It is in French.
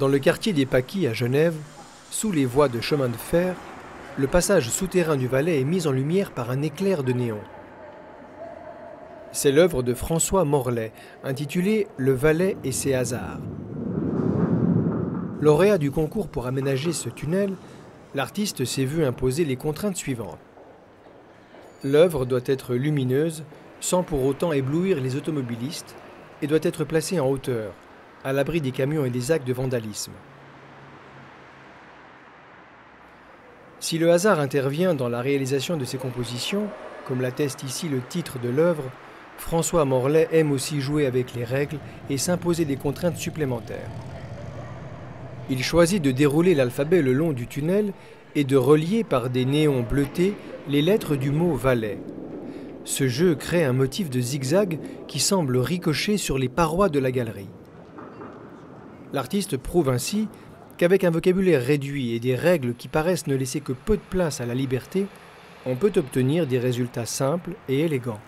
Dans le quartier des Paquis à Genève, sous les voies de chemin de fer, le passage souterrain du Valais est mis en lumière par un éclair de néon. C'est l'œuvre de François Morlaix, intitulée Le Valais et ses hasards. Lauréat du concours pour aménager ce tunnel, l'artiste s'est vu imposer les contraintes suivantes. L'œuvre doit être lumineuse, sans pour autant éblouir les automobilistes, et doit être placée en hauteur, à l'abri des camions et des actes de vandalisme. Si le hasard intervient dans la réalisation de ces compositions, comme l'atteste ici le titre de l'œuvre, François Morlaix aime aussi jouer avec les règles et s'imposer des contraintes supplémentaires. Il choisit de dérouler l'alphabet le long du tunnel et de relier par des néons bleutés les lettres du mot Valais. Ce jeu crée un motif de zigzag qui semble ricocher sur les parois de la galerie. L'artiste prouve ainsi qu'avec un vocabulaire réduit et des règles qui paraissent ne laisser que peu de place à la liberté, on peut obtenir des résultats simples et élégants.